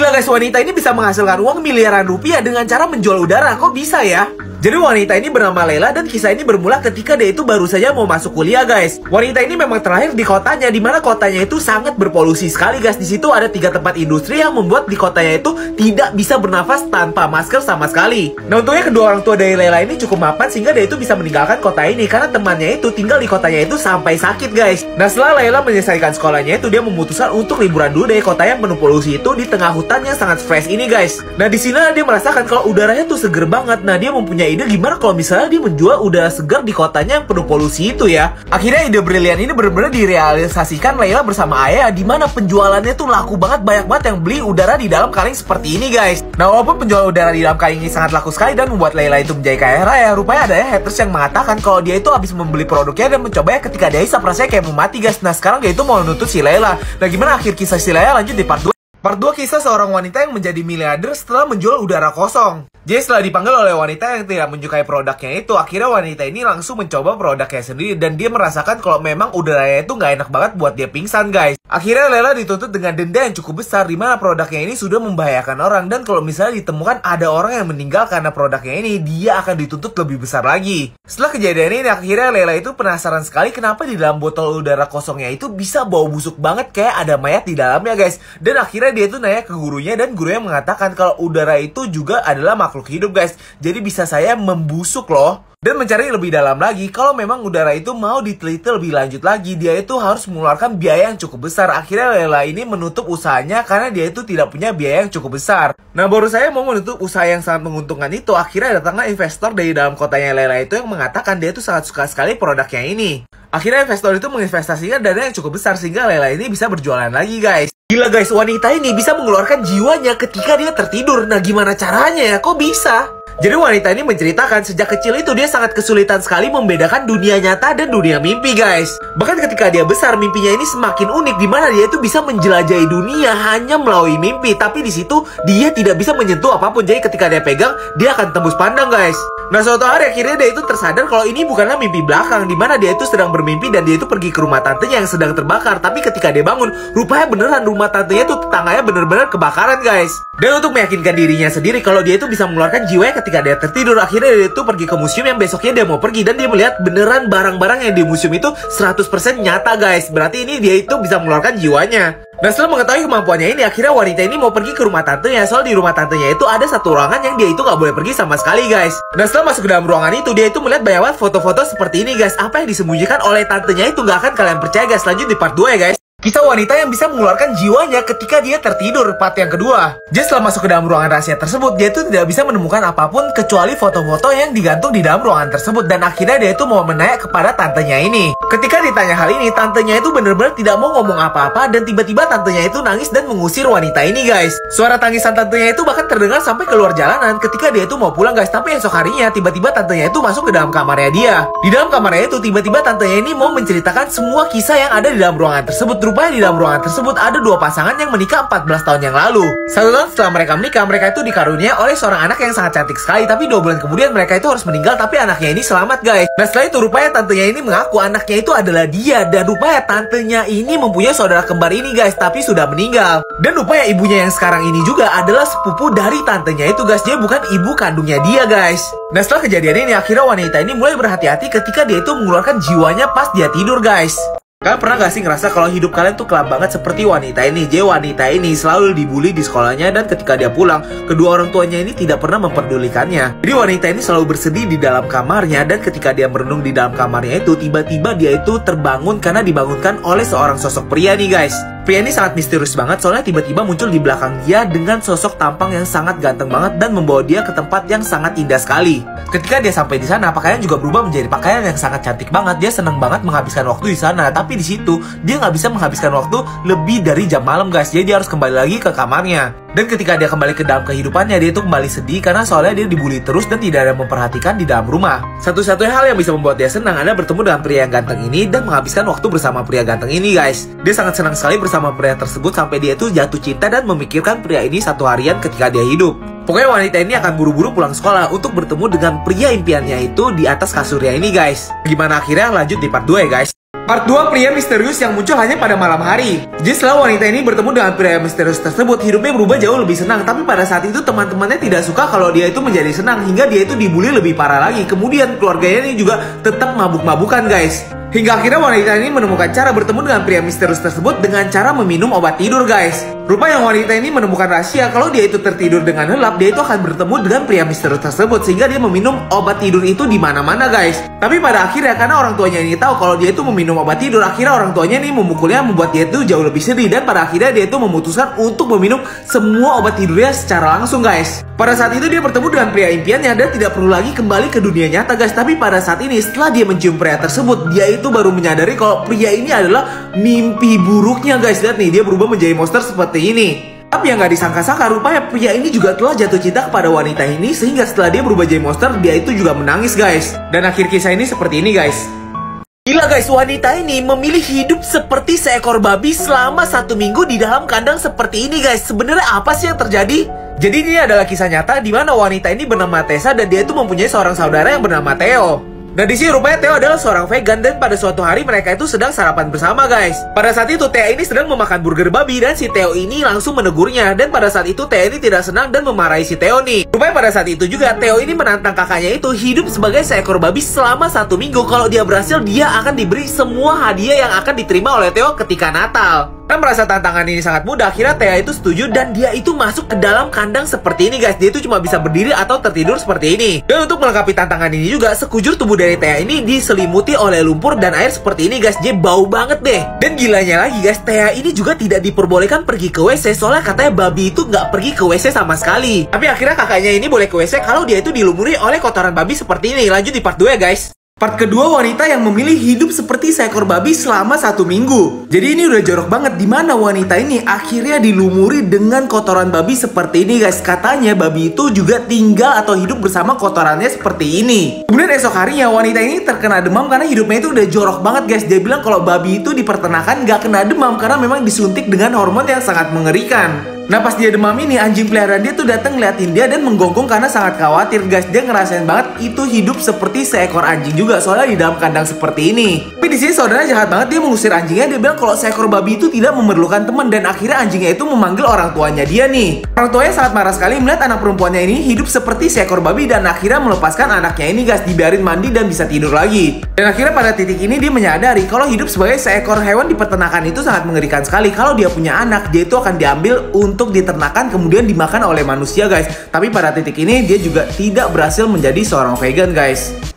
Gila guys, wanita ini bisa menghasilkan uang miliaran rupiah dengan cara menjual udara. Kok bisa ya? Jadi wanita ini bernama Lela dan kisah ini bermula ketika dia itu baru saja mau masuk kuliah guys. Wanita ini memang terlahir di kotanya, di mana kotanya itu sangat berpolusi sekali guys. Di situ ada tiga tempat industri yang membuat di kotanya itu tidak bisa bernafas tanpa masker sama sekali. Nah untungnya kedua orang tua dari Lela ini cukup mapan sehingga dia itu bisa meninggalkan kota ini karena temannya itu tinggal di kotanya itu sampai sakit guys. Nah setelah Lela menyelesaikan sekolahnya itu dia memutuskan untuk liburan dulu dari kota yang penuh polusi itu di tengah hutan yang sangat fresh ini guys. Nah di sini dia merasakan kalau udaranya tuh seger banget. Nah dia mempunyai ide gimana kalau misalnya dia menjual udara segar di kotanya yang penuh polusi itu ya. Akhirnya ide brilian ini benar-benar direalisasikan Layla bersama Ayah di mana penjualannya tuh laku banget banyak banget yang beli udara di dalam kaleng seperti ini guys. Nah walaupun penjual udara di dalam kaleng ini sangat laku sekali dan membuat Layla itu menjadi kaya raya, rupanya ada ya haters yang mengatakan kalau dia itu habis membeli produknya dan mencobanya ketika dia hisap rasanya kayak mau mati guys. Nah sekarang dia itu mau nuntut si Layla. Nah gimana akhir kisah si Layla lanjut di part 2. Part 2 kisah seorang wanita yang menjadi miliarder setelah menjual udara kosong. Jadi setelah dipanggil oleh wanita yang tidak menyukai produknya itu, akhirnya wanita ini langsung mencoba produknya sendiri dan dia merasakan kalau memang udaranya itu nggak enak banget buat dia pingsan guys. Akhirnya Lela dituntut dengan denda yang cukup besar di mana produknya ini sudah membahayakan orang dan kalau misalnya ditemukan ada orang yang meninggal karena produknya ini, dia akan dituntut lebih besar lagi. Setelah kejadian ini, akhirnya Lela itu penasaran sekali kenapa di dalam botol udara kosongnya itu bisa bau busuk banget kayak ada mayat di dalamnya guys. Dan akhirnya dia itu nanya ke gurunya dan gurunya mengatakan kalau udara itu juga adalah makhluk hidup guys. Jadi bisa saya membusuk loh. Dan mencari lebih dalam lagi, kalau memang udara itu mau diteliti lebih lanjut lagi, dia itu harus mengeluarkan biaya yang cukup besar. Akhirnya Lela ini menutup usahanya karena dia itu tidak punya biaya yang cukup besar. Nah baru saya mau menutup usaha yang sangat menguntungkan itu, akhirnya datanglah investor dari dalam kotanya Lela itu yang mengatakan dia itu sangat suka sekali produknya ini. Akhirnya investor itu menginvestasikan dana yang cukup besar sehingga Lela ini bisa berjualan lagi guys. Gila guys, wanita ini bisa mengeluarkan jiwanya ketika dia tertidur. Nah gimana caranya ya? Kok bisa? Jadi wanita ini menceritakan sejak kecil itu dia sangat kesulitan sekali membedakan dunia nyata dan dunia mimpi guys. Bahkan ketika dia besar mimpinya ini semakin unik di mana dia itu bisa menjelajahi dunia hanya melalui mimpi. Tapi di situ dia tidak bisa menyentuh apa pun. Jadi ketika dia pegang dia akan tembus pandang guys. Nah suatu hari akhirnya dia itu tersadar kalau ini bukanlah mimpi belakang di mana dia itu sedang bermimpi dan dia itu pergi ke rumah tantenya yang sedang terbakar. Tapi ketika dia bangun rupanya beneran rumah tantenya itu tetangganya bener-bener kebakaran guys. Dan untuk meyakinkan dirinya sendiri kalau dia itu bisa mengeluarkan ketika ketika dia tertidur akhirnya dia itu pergi ke museum yang besoknya dia mau pergi dan dia melihat beneran barang-barang yang di museum itu 100% nyata guys berarti ini dia itu bisa mengeluarkan jiwanya Nah setelah mengetahui kemampuannya ini akhirnya wanita ini mau pergi ke rumah tantenya. Soal di rumah tantenya itu ada satu ruangan yang dia itu nggak boleh pergi sama sekali guys. Nah setelah masuk ke dalam ruangan itu dia itu melihat banyak foto-foto seperti ini guys. Apa yang disembunyikan oleh tantenya itu nggak akan kalian percaya guys. Lanjut di part 2 ya guys Kisah wanita yang bisa mengeluarkan jiwanya ketika dia tertidur part yang kedua. Jadi setelah masuk ke dalam ruangan rahasia tersebut, dia itu tidak bisa menemukan apa pun kecuali foto-foto yang digantung di dalam ruangan tersebut dan akhirnya dia itu mau menanya kepada tantenya ini. Ketika ditanya hal ini, tantenya itu benar-benar tidak mau ngomong apa-apa dan tiba-tiba tantenya itu nangis dan mengusir wanita ini guys. Suara tangisan tantenya itu bahkan terdengar sampai keluar jalanan ketika dia itu mau pulang guys. Tapi esok harinya tiba-tiba tantenya itu masuk ke dalam kamarnya dia. Di dalam kamarnya itu tiba-tiba tantenya ini mau menceritakan semua kisah yang ada di dalam ruangan tersebut Rupanya di dalam ruangan tersebut ada dua pasangan yang menikah 14 tahun yang lalu. Satu tahun setelah mereka menikah, mereka itu dikarunia oleh seorang anak yang sangat cantik sekali. Tapi dua bulan kemudian mereka itu harus meninggal, tapi anaknya ini selamat guys. Nah setelah itu rupanya tantenya ini mengaku anaknya itu adalah dia. Dan rupanya tantenya ini mempunyai saudara kembar ini guys, tapi sudah meninggal. Dan rupanya ibunya yang sekarang ini juga adalah sepupu dari tantenya itu guys. Dia bukan ibu kandungnya dia guys. Nah setelah kejadian ini, akhirnya wanita ini mulai berhati-hati ketika dia itu mengeluarkan jiwanya pas dia tidur guys. Kalian pernah gak sih ngerasa kalau hidup kalian tuh kelam banget seperti wanita ini? Jadi wanita ini selalu dibully di sekolahnya dan ketika dia pulang, kedua orang tuanya ini tidak pernah memperdulikannya. Jadi wanita ini selalu bersedih di dalam kamarnya dan ketika dia merenung di dalam kamarnya itu, tiba-tiba dia itu terbangun karena dibangunkan oleh seorang sosok pria nih guys. Pria ini sangat misterius banget soalnya tiba-tiba muncul di belakang dia dengan sosok tampang yang sangat ganteng banget dan membawa dia ke tempat yang sangat indah sekali. Ketika dia sampai di sana, pakaian juga berubah menjadi pakaian yang sangat cantik banget. Dia senang banget menghabiskan waktu di sana, tapi di situ dia nggak bisa menghabiskan waktu lebih dari jam malam guys. Jadi dia harus kembali lagi ke kamarnya. Dan ketika dia kembali ke dalam kehidupannya, dia itu kembali sedih karena soalnya dia dibully terus dan tidak ada memperhatikan di dalam rumah. Satu-satunya hal yang bisa membuat dia senang adalah bertemu dengan pria yang ganteng ini dan menghabiskan waktu bersama pria ganteng ini guys. Dia sangat senang sekali bersama pria tersebut sampai dia itu jatuh cinta dan memikirkan pria ini satu harian ketika dia hidup. Pokoknya wanita ini akan buru-buru pulang sekolah untuk bertemu dengan pria impiannya itu di atas kasurnya ini guys. Gimana akhirnya lanjut di part 2 ya guys. Part 2 pria misterius yang muncul hanya pada malam hari. Jadi setelah wanita ini bertemu dengan pria misterius tersebut, hidupnya berubah jauh lebih senang. Tapi pada saat itu teman-temannya tidak suka kalau dia itu menjadi senang hingga dia itu dibully lebih parah lagi. Kemudian keluarganya ini juga tetap mabuk-mabukan guys. Hingga akhirnya wanita ini menemukan cara bertemu dengan pria misterius tersebut dengan cara meminum obat tidur guys. Rupa yang wanita ini menemukan rahasia kalau dia itu tertidur dengan lelap, dia itu akan bertemu dengan pria misterius tersebut sehingga dia meminum obat tidur itu di mana-mana guys. Tapi pada akhirnya karena orang tuanya ini tahu kalau dia itu meminum obat tidur, akhirnya orang tuanya ini memukulnya membuat dia itu jauh lebih sedih dan pada akhirnya dia itu memutuskan untuk meminum semua obat tidurnya secara langsung guys. Pada saat itu dia bertemu dengan pria impiannya dan tidak perlu lagi kembali ke dunia nyata guys. Tapi pada saat ini setelah dia mencium pria tersebut, dia itu baru menyadari kalau pria ini adalah mimpi buruknya guys. Lihat nih dia berubah menjadi monster seperti ini. Tapi yang gak disangka-sangka rupanya pria ini juga telah jatuh cinta kepada wanita ini sehingga setelah dia berubah jadi monster dia itu juga menangis guys. Dan akhir kisah ini seperti ini guys. Gila guys, wanita ini memilih hidup seperti seekor babi selama satu minggu di dalam kandang seperti ini guys. Sebenarnya apa sih yang terjadi? Jadi ini adalah kisah nyata di mana wanita ini bernama Tessa dan dia itu mempunyai seorang saudara yang bernama Theo. Nah di sini rupanya Theo adalah seorang vegan dan pada suatu hari mereka itu sedang sarapan bersama guys. Pada saat itu Theo ini sedang memakan burger babi dan si Theo ini langsung menegurnya dan pada saat itu Theo ini tidak senang dan memarahi si Theo nih. Rupanya pada saat itu juga Theo ini menantang kakaknya itu hidup sebagai seekor babi selama satu minggu. Kalau dia berhasil dia akan diberi semua hadiah yang akan diterima oleh Theo ketika Natal. Kan merasa tantangan ini sangat mudah, akhirnya Thea itu setuju dan dia itu masuk ke dalam kandang seperti ini guys. Dia itu cuma bisa berdiri atau tertidur seperti ini. Dan untuk melengkapi tantangan ini juga, sekujur tubuh dari Thea ini diselimuti oleh lumpur dan air seperti ini guys. Dia bau banget deh. Dan gilanya lagi guys, Thea ini juga tidak diperbolehkan pergi ke WC soalnya katanya babi itu nggak pergi ke WC sama sekali. Tapi akhirnya kakaknya ini boleh ke WC kalau dia itu dilumuri oleh kotoran babi seperti ini. Lanjut di part 2 ya guys. Part kedua wanita yang memilih hidup seperti seekor babi selama satu minggu. Jadi ini udah jorok banget di mana wanita ini akhirnya dilumuri dengan kotoran babi seperti ini guys. Katanya babi itu juga tinggal atau hidup bersama kotorannya seperti ini. Kemudian esok harinya wanita ini terkena demam karena hidupnya itu udah jorok banget guys. Dia bilang kalau babi itu di peternakan gak kena demam karena memang disuntik dengan hormon yang sangat mengerikan. Nah pas dia demam ini anjing peliharaan dia tuh datang ngeliatin dia dan menggonggong karena sangat khawatir guys dia ngerasain banget itu hidup seperti seekor anjing juga soalnya di dalam kandang seperti ini. Tapi di sini saudaranya jahat banget dia mengusir anjingnya dia bilang kalau seekor babi itu tidak memerlukan teman dan akhirnya anjingnya itu memanggil orang tuanya dia nih. Orang tuanya sangat marah sekali melihat anak perempuannya ini hidup seperti seekor babi dan akhirnya melepaskan anaknya ini guys dibiarin mandi dan bisa tidur lagi. Dan akhirnya pada titik ini dia menyadari kalau hidup sebagai seekor hewan di peternakan itu sangat mengerikan sekali. Kalau dia punya anak dia itu akan diambil untuk untuk diternakan kemudian dimakan oleh manusia guys. Tapi pada titik ini dia juga tidak berhasil menjadi seorang vegan guys.